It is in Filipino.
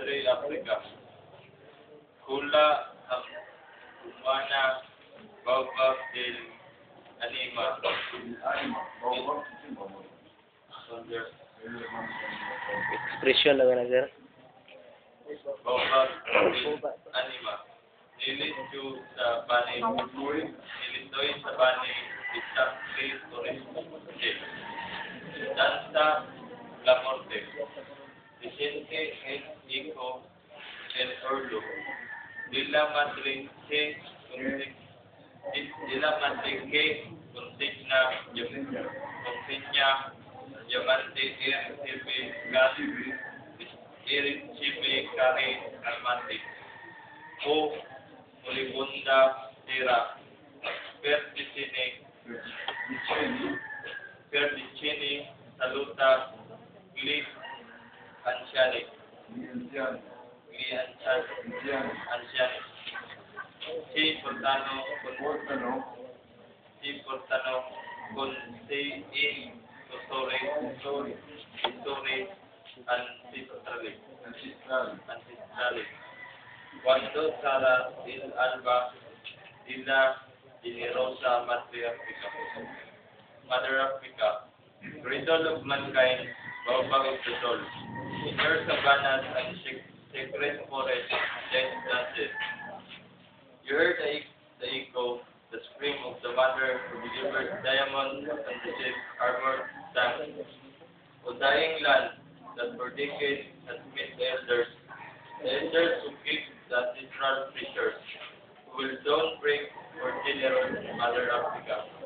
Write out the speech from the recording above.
África, Humana del Anima. Expresión la van a Anima. Nili sa bani mutui, sa isang Danza la morte. Vicente es hijo del orlo. De la madre que de la madre que consigna consigna llamante RCB Gali RCB Kare Almante o Moribunda Tera Perticine Perticini Saluta Glis Anciani Gli Anciani Anciani Si Portano con si portano con sé in dottore dottore ancestrale ancestrale quando sarà il alba della generosa madre Africa Mother Africa Bridal of mankind Baobab of the soul in her savannas and sec- secret forest dead dances you heard the, e- the echo the scream of the mother who delivered diamonds and received armored tanks. O dying land that for decades has met the elders, the elders who keep the ancestral treasures, who will soon break for generous Mother Africa.